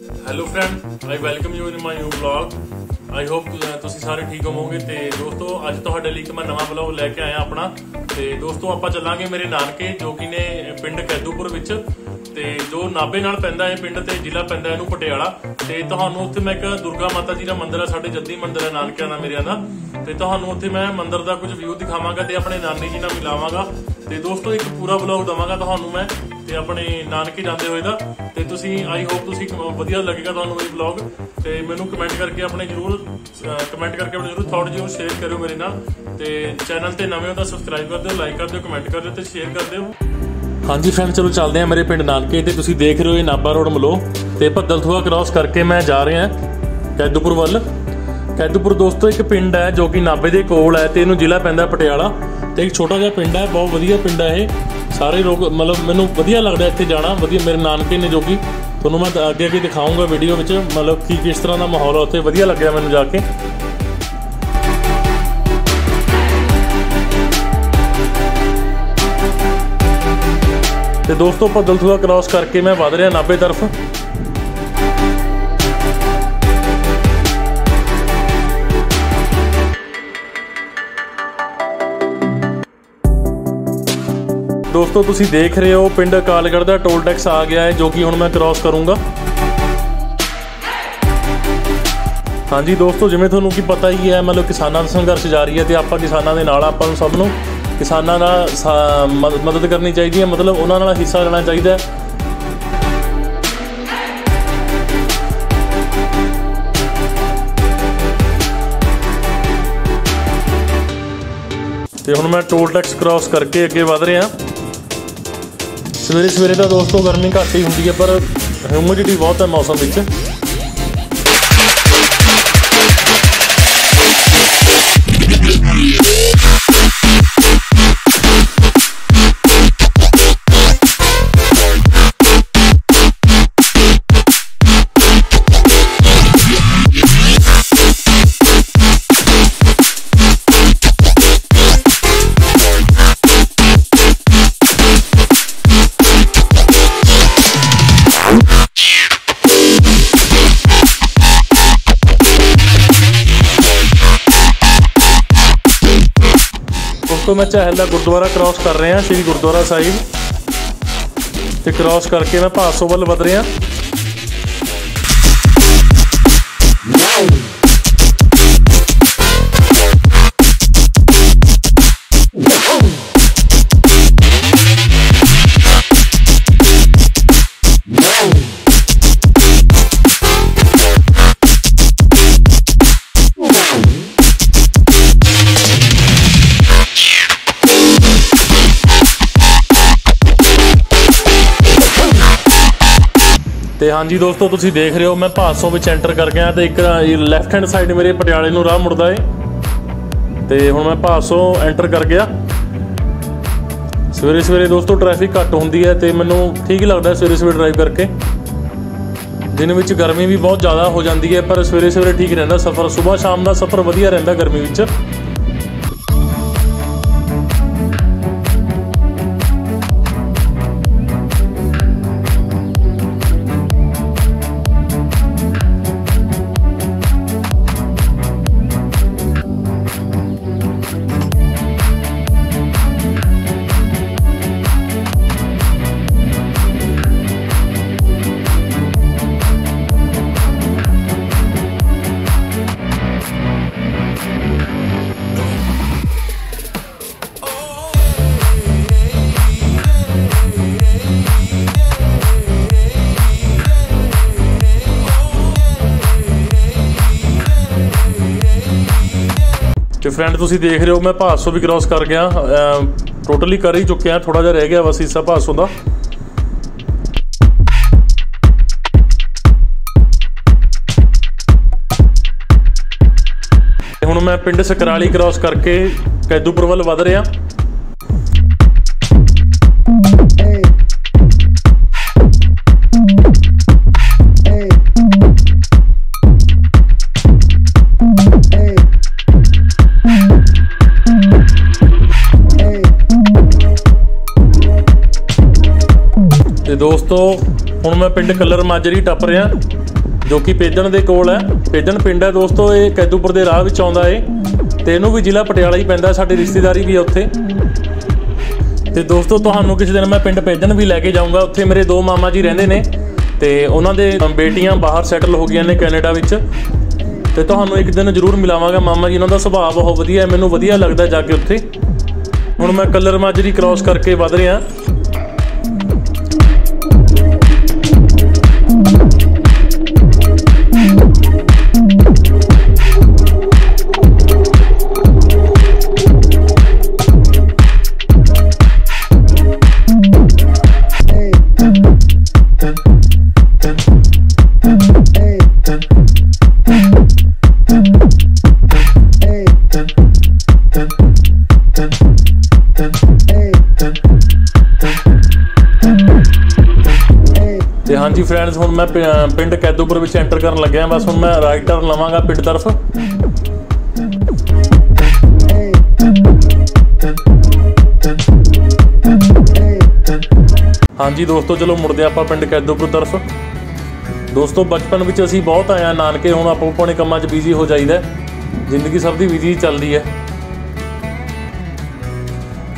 Hello friend I welcome you in my new vlog I hope ਤੁਸੀਂ ਸਾਰੇ ਠੀਕ ਹੋਵੋਗੇ ਤੇ ਦੋਸਤੋ, ਅੱਜ ਤੁਹਾਡੇ ਲਈ ਇੱਕ ਮੈਂ ਨਵਾਂ ਵਲੌਗ ਲੈ ਕੇ ਆਇਆ ਆਪਣਾ। ਤੇ ਦੋਸਤੋ, ਆਪਾਂ ਚੱਲਾਂਗੇ ਮੇਰੇ ਨਾਨਕੇ, ਜੋ ਕਿ ਨੇ ਪਿੰਡ ਕੈਦੂਪੁਰ ਵਿੱਚ। ਤੇ ਜੋ ਨਾਬੇ ਨਾਲ ਪੈਂਦਾ ਹੈ ਪਿੰਡ ਤੇ ਜ਼ਿਲ੍ਹਾ ਪੈਂਦਾ ਇਹਨੂੰ ਪਟਿਆਲਾ। ਤੇ ਤੁਹਾਨੂੰ ਉੱਥੇ ਮੈਂ ਇੱਕ ਦੁਰਗਾ ਮਾਤਾ ਜੀ ਦਾ ਮੰਦਿਰ ਹੈ ਸਾਡੇ ਜੱਦੀ ਮੰਦਿਰ ਹੈ ਨਾਨਕਿਆਂ ਦਾ, ਮੇਰਿਆਂ ਦਾ। ਤੇ ਤੁਹਾਨੂੰ ਉੱਥੇ ਮੈਂ ਮੰਦਿਰ ਦਾ ਕੁਝ ਵਿਊ ਦਿਖਾਵਾਂਗਾ ਤੇ ਆਪਣੇ ਨਾਨੀ ਜੀ ਨਾਲ ਮਿਲਾਵਾਂਗਾ। ਤੇ ਦੋਸਤੋ, ਇੱਕ ਪੂਰਾ ਵਲੌਗ ਦਵਾਂਗਾ ਤੁਹਾਨੂੰ ਮੈਂ। ਤੇ ਆਪਣੇ ਨਾਨਕੇ ਜਾਂਦੇ ਹੋਏ ਦਾ। ਤੇ ਤੁਸੀਂ ਆਈ ਹੋਪ ਤੁਸੀਂ ਵਧੀਆ ਲੱਗੇਗਾ ਤੁਹਾਨੂੰ ਮੇਰੀ ਵਲੌਗ ਤੇ ਮੈਨੂੰ ਕਮੈਂਟ ਕਰਕੇ ਆਪਣੇ ਜਰੂਰ ਕਮੈਂਟ ਕਰਕੇ ਆਪਣੇ ਜਰੂਰ ਥਾਟ ਜਰੂਰ ਸ਼ੇਅਰ ਕਰਿਓ ਮੇਰੇ ਨਾਲ। ਤੇ ਚੈਨਲ ਤੇ ਨਵੇਂ ਹੋ ਤਾਂ ਸਬਸਕ੍ਰਾਈਬ ਕਰ ਦਿਓ ਲਾਈਕ ਕਰ ਦਿਓ ਕਮੈਂਟ ਕਰ ਦਿਓ ਤੇ ਸ਼ੇਅਰ ਕਰ ਦਿਓ। ਹਾਂਜੀ ਫਰੈਂਡ ਚਲੋ ਚੱਲਦੇ ਆ ਮੇਰੇ ਪਿੰਡ ਨਾਨਕੇ। ਤੇ ਤੁਸੀਂ ਦੇਖ ਰਹੇ ਹੋ ਇਹ ਨਾਬਾ ਰੋਡ ਮਲੋ। ਤੇ ਭੱਦਲਥੂਆ ਕ੍ਰਾਸ ਕਰਕੇ ਮੈਂ ਜਾ ਰਿਹਾ ਕੈਦੂਪੁਰ ਵੱਲ। ਕੈਦੂਪੁਰ ਦੋਸਤੋ ਇੱਕ ਪਿੰਡ ਹੈ ਜੋ ਕਿ ਨਾਬੇ ਦੇ ਕੋਲ ਹੈ ਤੇ ਇਹਨੂੰ ਜ਼ਿਲ੍ਹਾ ਪੈਂਦਾ ਪਟਿਆਲਾ। ਤੇ ਇੱਕ ਛੋਟਾ ਜਿਹਾ ਪਿੰਡ ਹੈ, ਬਹੁਤ ਵਧੀਆ ਪਿੰਡ ਹੈ ਇਹ। ਸਾਰੇ ਲੋਕ ਮਤਲਬ ਮੈਨੂੰ ਵਧੀਆ ਲੱਗਦਾ ਇੱਥੇ ਜਾਣਾ, ਵਧੀਆ ਮੇਰੇ ਨਾਨਕੇ ਨੇ ਜੋ ਕਿ। ਤੁਹਾਨੂੰ ਮੈਂ ਅੱਗੇ ਅੱਗੇ ਦਿਖਾਉਂਗਾ ਵੀਡੀਓ ਵਿੱਚ, ਮਤਲਬ ਕੀ ਕਿਸ ਤਰ੍ਹਾਂ ਦਾ ਮਾਹੌਲ ਹੈ ਉੱਥੇ। ਵਧੀਆ ਲੱਗਿਆ ਮੈਨੂੰ ਜਾ ਕੇ। ਤੇ ਦੋਸਤੋ ਭੱਦਲਥੂਆ ਕ੍ਰਾਸ ਕਰਕੇ ਮੈਂ ਵਧ ਰਿਹਾ ਨਾਭੇ ਤਰਫ। ਦੋਸਤੋ, ਤੁਸੀਂ ਦੇਖ ਰਹੇ ਹੋ ਪਿੰਡ ਅਕਾਲਗੜ੍ਹ ਦਾ ਟੋਲ ਟੈਕਸ ਆ ਗਿਆ ਹੈ, ਜੋ ਕਿ ਹੁਣ ਮੈਂ ਕ੍ਰਾਸ ਕਰੂੰਗਾ। ਹਾਂਜੀ ਦੋਸਤੋ, ਜਿਵੇਂ ਤੁਹਾਨੂੰ ਕੀ ਪਤਾ ਹੀ ਹੈ, ਮਤਲਬ ਕਿਸਾਨਾਂ ਦਾ ਸੰਘਰਸ਼ ਜਾਰੀ ਹੈ ਤੇ ਆਪਾਂ ਕਿਸਾਨਾਂ ਦੇ ਨਾਲ ਆਪਾਂ ਨੂੰ ਸਭ ਨੂੰ ਕਿਸਾਨਾਂ ਦਾ ਮਦਦ ਕਰਨੀ ਚਾਹੀਦੀ ਹੈ, ਮਤਲਬ ਉਹਨਾਂ ਨਾਲ ਹਿੱਸਾ ਲੈਣਾ ਚਾਹੀਦਾ ਹੈ। ਤੇ ਹੁਣ ਮੈਂ ਟੋਲ ਟੈਕਸ ਕ੍ਰਾਸ ਕਰਕੇ ਅੱਗੇ ਵਧ ਰਿਹਾ। ਸਵੇਰੇ ਸਵੇਰੇ ਤਾਂ ਦੋਸਤੋ ਗਰਮੀ ਘੱਟ ਹੀ ਹੁੰਦੀ ਹੈ, ਪਰ ਹਿਊਮਿਡਿਟੀ ਬਹੁਤ ਹੈ ਮੌਸਮ ਵਿੱਚ। ਦੋਸਤੋ ਮੈਂ ਚਾਹਲ ਦਾ ਗੁਰਦੁਆਰਾ ਕ੍ਰਾਸ ਕਰ ਰਿਹਾ, ਸ਼੍ਰੀ ਗੁਰਦੁਆਰਾ ਸਾਹਿਬ। ਤੇ ਕ੍ਰਾਸ ਕਰਕੇ ਮੈਂ ਭਾਸੋ ਵੱਲ ਵਧ ਰਿਹਾ। ਤੇ ਹਾਂਜੀ ਦੋਸਤੋ, ਤੁਸੀਂ ਦੇਖ ਰਹੇ ਹੋ, ਮੈਂ ਭਾਸੋ ਵਿੱਚ ਐਂਟਰ ਕਰ ਗਿਆ ਤੇ ਇੱਕ ਲੈਫਟ ਹੈਂਡ ਸਾਈਡ ਮੇਰੇ ਪਟਿਆਲੇ ਨੂੰ ਰਾਹ ਮੁੜਦਾ ਏ। ਤੇ ਹੁਣ ਮੈਂ ਭਾਸੋ ਐਂਟਰ ਕਰ ਗਿਆ। ਸਵੇਰੇ ਸਵੇਰੇ ਦੋਸਤੋ ਟ੍ਰੈਫਿਕ ਘੱਟ ਹੁੰਦੀ ਹੈ ਤੇ ਮੈਨੂੰ ਠੀਕ ਲੱਗਦਾ ਸਵੇਰੇ ਸਵੇਰੇ ਡਰਾਈਵ ਕਰਕੇ। ਦਿਨ ਵਿੱਚ ਗਰਮੀ ਵੀ ਬਹੁਤ ਜ਼ਿਆਦਾ ਹੋ ਜਾਂਦੀ ਹੈ, ਪਰ ਸਵੇਰੇ ਸਵੇਰੇ ਠੀਕ ਰਹਿੰਦਾ ਸਫ਼ਰ। ਸਵੇਰ ਸ਼ਾਮ ਦਾ ਸਫ਼ਰ ਵਧੀਆ ਰਹਿੰਦਾ ਗਰਮੀ ਵਿੱਚ। ਫਰੈਂਡ ਤੁਸੀਂ ਦੇਖ ਰਹੇ ਹੋ, ਮੈਂ ਭਾਸੋ ਵੀ ਕ੍ਰਾਸ ਕਰ ਗਿਆ। ਟੋਟਲੀ ਕਰ ਹੀ ਚੁੱਕਿਆ ਥੋੜਾ ਜਿਹਾ ਰਹਿ ਗਿਆ ਬਸ ਹਿੱਸਾ ਭਾਸੋ ਦਾ। ਹੁਣ ਮੈਂ ਪਿੰਡ ਸਕਰਾਲੀ ਕ੍ਰਾਸ ਕਰਕੇ ਕੈਦੂਪੁਰ ਵੱਲ ਵਧ ਰਿਹਾ। ਤੇ ਦੋਸਤੋ, ਹੁਣ ਮੈਂ ਪਿੰਡ ਕੱਲਰ ਮਾਜਰੀ ਟੱਪ ਰਿਹਾ, ਜੋ ਕਿ ਪੇਜਣ ਦੇ ਕੋਲ ਹੈ। ਪੇਜਣ ਪਿੰਡ ਹੈ ਦੋਸਤੋ, ਇਹ ਕੈਦੂਪੁਰ ਦੇ ਰਾਹ ਵਿੱਚ ਆਉਂਦਾ ਏ। ਤੇ ਇਹਨੂੰ ਵੀ ਜ਼ਿਲ੍ਹਾ ਪਟਿਆਲਾ ਹੀ ਪੈਂਦਾ, ਸਾਡੀ ਰਿਸ਼ਤੇਦਾਰੀ ਵੀ ਹੈ ਉੱਥੇ। ਤੇ ਦੋਸਤੋ, ਤੁਹਾਨੂੰ ਕਿਸੇ ਦਿਨ ਮੈਂ ਪਿੰਡ ਪੇਜਣ ਵੀ ਲੈ ਕੇ ਜਾਊਂਗਾ। ਉੱਥੇ ਮੇਰੇ ਦੋ ਮਾਮਾ ਜੀ ਰਹਿੰਦੇ ਨੇ, ਤੇ ਉਹਨਾਂ ਦੇ ਬੇਟੀਆਂ ਬਾਹਰ ਸੈਟਲ ਹੋ ਗਈਆਂ ਨੇ ਕੈਨੇਡਾ ਵਿੱਚ। ਤੇ ਤੁਹਾਨੂੰ ਇੱਕ ਦਿਨ ਜ਼ਰੂਰ ਮਿਲਾਵਾਂਗਾ। ਮਾਮਾ ਜੀ, ਉਹਨਾਂ ਦਾ ਸੁਭਾਅ ਬਹੁਤ ਵਧੀਆ ਹੈ, ਮੈਨੂੰ ਵਧੀਆ ਲੱਗਦਾ ਜਾ ਕੇ ਉੱਥੇ। ਹੁਣ ਮੈਂ ਕਲਰ ਮਾਜਰੀ ਕ੍ਰਾਸ ਕਰਕੇ ਵਧ ਰਿਹਾ। ਫਰੈਂਡਸ ਹੁਣ ਮੈਂ ਪਿੰਡ ਕੈਦੂਪੁਰ ਵਿੱਚ ਐਂਟਰ ਕਰਨ ਲੱਗਿਆ, ਬਸ ਹੁਣ ਮੈਂ ਰਾਈਟ ਟਰਨ ਲਵਾਂਗਾ ਪਿੰਡ ਤਰਫ। ਹਾਂਜੀ ਦੋਸਤੋ, ਚਲੋ ਮੁੜਦੇ ਆਪਾਂ ਪਿੰਡ ਕੈਦੂਪੁਰ ਤਰਫ। ਦੋਸਤੋ, ਬਚਪਨ ਵਿੱਚ ਅਸੀਂ ਬਹੁਤ ਆਇਆ ਨਾਨਕੇ, ਹੁਣ ਆਪੋ ਆਪਣੇ ਕੰਮਾਂ 'ਚ ਬਿਜ਼ੀ ਹੋ ਜਾਈਦਾ ਜ਼ਿੰਦਗੀ ਸਭ ਦੀ ਬਿਜ਼ੀ ਚੱਲਦੀ ਹੈ।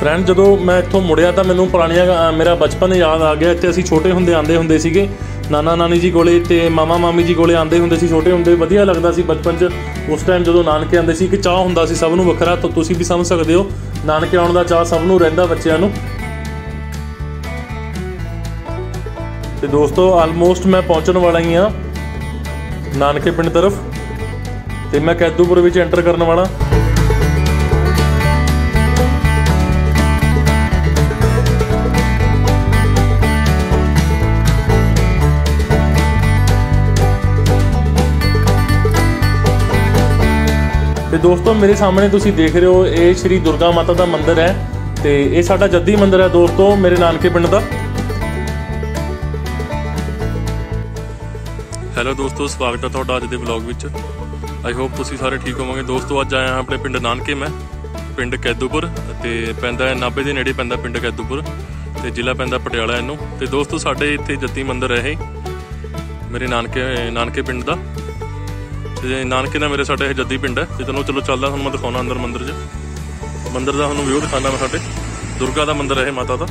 ਫਰੈਂਡ ਜਦੋਂ ਮੈਂ ਇੱਥੋਂ ਮੁੜਿਆ ਤਾਂ ਮੈਨੂੰ ਪੁਰਾਣੀਆਂ ਮੇਰਾ ਬਚਪਨ ਯਾਦ ਆ ਗਿਆ। ਇੱਥੇ ਅਸੀਂ ਛੋਟੇ ਹੁੰਦੇ ਆਂਦੇ ਹੁੰਦੇ ਸੀਗੇ। ਨਾਨਾ ਨਾਨੀ ਜੀ ਕੋਲੇ ਤੇ ਮਾਮਾ ਮਾਮੀ ਜੀ ਕੋਲੇ ਆਂਦੇ ਹੁੰਦੇ ਸੀ, ਛੋਟੇ ਹੁੰਦੇ, ਵਧੀਆ ਲੱਗਦਾ ਸੀ ਬਚਪਨ 'ਚ। ਉਸ ਟਾਈਮ ਜਦੋਂ ਨਾਨਕੇ ਆਂਦੇ ਸੀ, ਇੱਕ ਚਾਹ ਹੁੰਦਾ ਸੀ ਸਭ ਨੂੰ ਵੱਖਰਾ, ਤਾਂ ਤੁਸੀਂ ਵੀ ਸਮਝ ਸਕਦੇ ਹੋ, ਨਾਨਕੇ ਆਉਣ ਦਾ ਚਾਹ ਸਭ ਨੂੰ ਰਹਿੰਦਾ ਬੱਚਿਆਂ ਨੂੰ। ਤੇ ਦੋਸਤੋ ਆਲਮੋਸਟ ਮੈਂ ਪਹੁੰਚਣ ਵਾਲਾ ਹੀ ਆ ਨਾਨਕੇ ਪਿੰਡ ਤਰਫ। ਤੇ ਮੈਂ ਕੈਦੂਪੁਰ ਵਿੱਚ ਐਂਟਰ ਕਰਨ ਵਾਲਾ। ਤੇ ਦੋਸਤੋ, ਮੇਰੇ ਸਾਹਮਣੇ ਤੁਸੀਂ ਦੇਖ ਰਹੇ ਹੋ, ਇਹ ਸ਼੍ਰੀ ਦੁਰਗਾ ਮਾਤਾ ਦਾ ਮੰਦਿਰ ਹੈ ਤੇ ਇਹ ਸਾਡਾ ਜੱਦੀ ਮੰਦਿਰ ਹੈ ਦੋਸਤੋ, ਮੇਰੇ ਨਾਨਕੇ ਪਿੰਡ ਦਾ। ਹੈਲੋ ਦੋਸਤੋ, ਸਵਾਗਤ ਹੈ ਤੁਹਾਡਾ ਅੱਜ ਦੇ ਵਲੌਗ ਵਿੱਚ। ਆਈ ਹੋਪ ਤੁਸੀਂ ਸਾਰੇ ਠੀਕ ਹੋਵੋਗੇ। ਦੋਸਤੋ, ਅੱਜ ਆਇਆ ਆਪਣੇ ਪਿੰਡ ਨਾਨਕੇ ਮੈਂ, ਪਿੰਡ ਕੈਦੂਪੁਰ ਤੇ ਪੈਂਦਾ ਹੈ, ਨਾਭੇ ਦੇ ਨੇੜੇ ਪੈਂਦਾ ਪਿੰਡ ਕੈਦੂਪੁਰ ਤੇ ਜ਼ਿਲ੍ਹਾ ਪੈਂਦਾ ਪਟਿਆਲਾ ਇਹਨੂੰ। ਤੇ ਦੋਸਤੋ, ਸਾਡੇ ਇੱਥੇ ਜੱਤੀ ਮੰਦਿਰ ਹੈ ਇਹ, ਮੇਰੇ ਨਾਨਕੇ ਨਾਨਕੇ ਪਿੰਡ ਦਾ। ਤੇ ਨਾਨਕੇ ਦਾ ਮੇਰੇ ਸਾਡੇ ਇਹ ਜੱਦੀ ਪਿੰਡ ਹੈ, ਤੇ ਤੁਹਾਨੂੰ ਚਲੋ ਚੱਲਦਾ ਤੁਹਾਨੂੰ ਮੈਂ ਦਿਖਾਉਣਾ ਅੰਦਰ ਮੰਦਿਰ 'ਚ ਮੰਦਿਰ ਦਾ ਤੁਹਾਨੂੰ ਵਿਊ ਦਿਖਾਉਂਦਾ ਮੈਂ ਸਾਡੇ ਦੁਰਗਾ ਦਾ ਮੰਦਿਰ ਹੈ ਇਹ ਮਾਤਾ ਦਾ।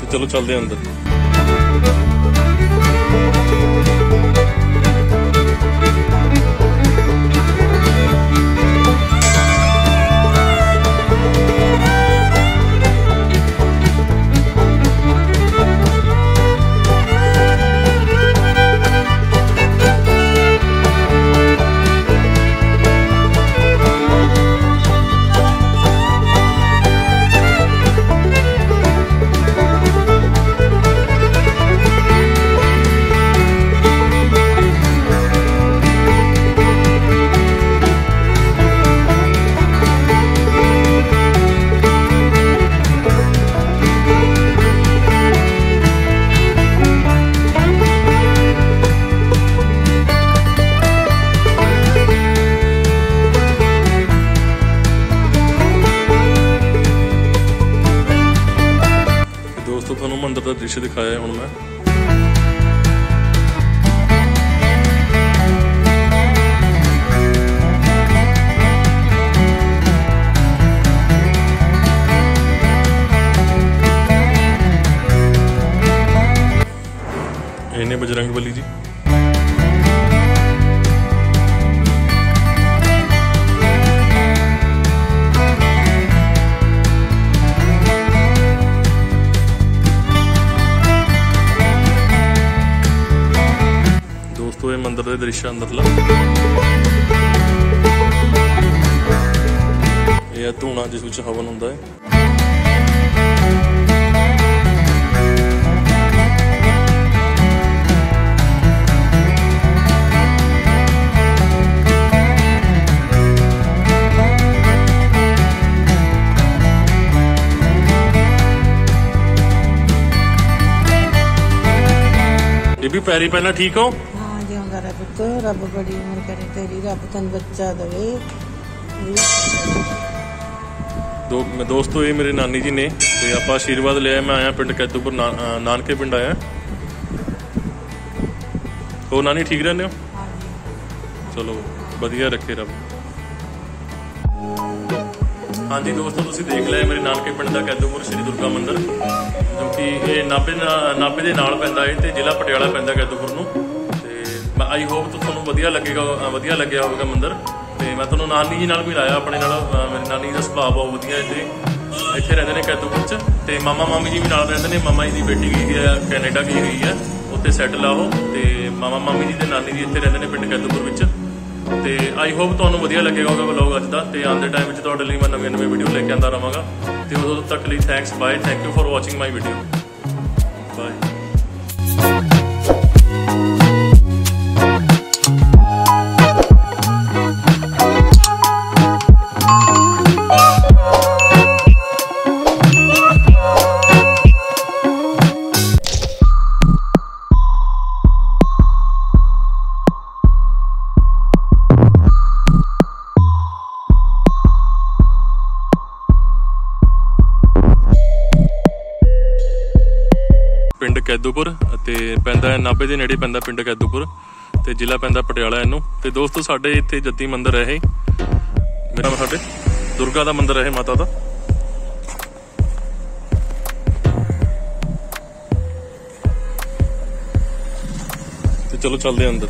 ਤੇ ਚਲੋ ਚੱਲਦੇ ਹਾਂ ਅੰਦਰ। ਦ੍ਰਿਸ਼ ਦਿਖਾਇਆ ਹੁਣ ਮੈਂ। ਇਹਨੇ ਬਜਰੰਗ ਬਲੀ ਜੀ। ਮੰਦਿਰ ਦੇ ਦ੍ਰਿਸ਼ ਆ ਅੰਦਰਲਾ ਇਹ ਧੂਣਾ ਜਿਸ ਵਿੱਚ ਹਵਨ ਹੁੰਦਾ ਹੈ। ਇਹ ਵੀ ਪੈਰੀ ਪਹਿਲਾਂ ਠੀਕ ਹੋ? ਹਾਂ ਪੁੱਤ, ਰੱਬ ਬੜੀ ਉਮਰ ਕਰੇ, ਤੇਰੀ ਰੱਬ ਤੈਨੂੰ ਬੱਚਾ ਦੇਵੇ। ਦੋ, ਮੈਂ ਦੋਸਤੋ, ਇਹ ਮੇਰੇ ਨਾਨੀ ਜੀ ਨੇ, ਤੇ ਆਪਾਂ ਆਸ਼ੀਰਵਾਦ ਲਿਆ ਮੈਂ ਆਇਆ ਪਿੰਡ ਕੈਦੂਪੁਰ ਨਾਨਕੇ ਪਿੰਡ ਆਇਆ। ਹੋ ਨਾਨੀ, ਠੀਕ ਰਹਿੰਦੇ ਹੋ? ਚਲੋ, ਵਧੀਆ ਰੱਖੇ ਰੱਬ। ਹਾਂਜੀ ਦੋਸਤੋ, ਤੁਸੀਂ ਦੇਖ ਲਿਆ ਮੇਰੇ ਨਾਨਕੇ ਪਿੰਡ ਦਾ ਕੈਦੂਪੁਰ ਸ੍ਰੀ ਦੁਰਗਾ ਮੰਦਿਰ, ਜੋ ਕਿ ਇਹ ਨਾਭੇ ਨਾਭੇ ਦੇ ਨਾਲ ਪੈਂਦਾ ਹੈ ਤੇ ਜ਼ਿਲ੍ਹਾ ਪਟਿਆਲਾ ਪੈਂਦਾ ਕੈਦੂਪੁਰ ਨੂੰ। ਮੈਂ ਆਈ ਹੋਪ ਤੁਹਾਨੂੰ ਵਧੀਆ ਲੱਗੇਗਾ ਵਧੀਆ ਲੱਗਿਆ ਹੋਵੇਗਾ ਮੰਦਰ। ਤੇ ਮੈਂ ਤੁਹਾਨੂੰ ਨਾਨੀ ਜੀ ਨਾਲ ਵੀ ਲਾਇਆ ਆਪਣੇ ਨਾਲ ਅ, ਮੇਰੀ ਨਾਨੀ ਦਾ ਸੁਭਾਅ ਬਹੁਤ ਵਧੀਆ ਇੱਥੇ। ਇੱਥੇ ਰਹਿੰਦੇ ਨੇ ਕੈਦੂਪੁਰ ਚ। ਤੇ ਮਾਮਾ ਮਾਮੀ ਜੀ ਵੀ ਨਾਲ ਰਹਿੰਦੇ ਨੇ ਮਾਮਾ ਜੀ ਦੀ ਬੇਟੀ ਗਈ ਹੈ ਕੈਨੇਡਾ ਗਈ ਹੋਈ ਹੈ ਉੱਥੇ ਸੈਟਲ ਆ ਉਹ। ਤੇ ਮਾਮਾ ਮਾਮੀ ਜੀ ਤੇ ਨਾਨੀ ਜੀ ਇੱਥੇ ਰਹਿੰਦੇ ਨੇ ਪਿੰਡ ਕੈਦੂਪੁਰ ਵਿੱਚ। ਤੇ ਆਈ ਹੋਪ ਤੁਹਾਨੂੰ ਵਧੀਆ ਲੱਗੇਗਾ ਉਹ ਵਲੌਗ ਅੱਜ ਦਾ। ਤੇ ਆਉਂਦੇ ਟਾਈਮ ਵਿੱਚ ਤੁਹਾਡੇ ਲਈ ਮੈਂ ਨਵੇਂ ਨਵੇਂ ਵੀਡੀਓ ਲੈ ਕੇ ਆਉਂਦਾ ਰਹਾਂਗਾ ਤੇ ਉਦੋਂ ਤੱਕ ਲਈ thanks bye thank you for watching my video bye ਪਿੰਡ ਕੈਦੂਪੁਰ ਅਤੇ ਪੈਂਦਾ ਹੈ ਨਾਭੇ ਦੇ ਨੇੜੇ ਪੈਂਦਾ ਪਿੰਡ ਕੈਦੂਪੁਰ ਤੇ ਜ਼ਿਲ੍ਹਾ ਪੈਂਦਾ ਪਟਿਆਲਾ ਇਹਨੂੰ। ਤੇ ਦੋਸਤੋ, ਸਾਡੇ ਇੱਥੇ ਜੱਦੀ ਮੰਦਿਰ ਹੈ ਇਹ। ਮੇਰਾ ਸਾਡੇ ਦੁਰਗਾ ਦਾ ਮੰਦਿਰ ਹੈ ਮਾਤਾ ਦਾ। ਤੇ ਚਲੋ, ਚੱਲਦੇ ਅੰਦਰ।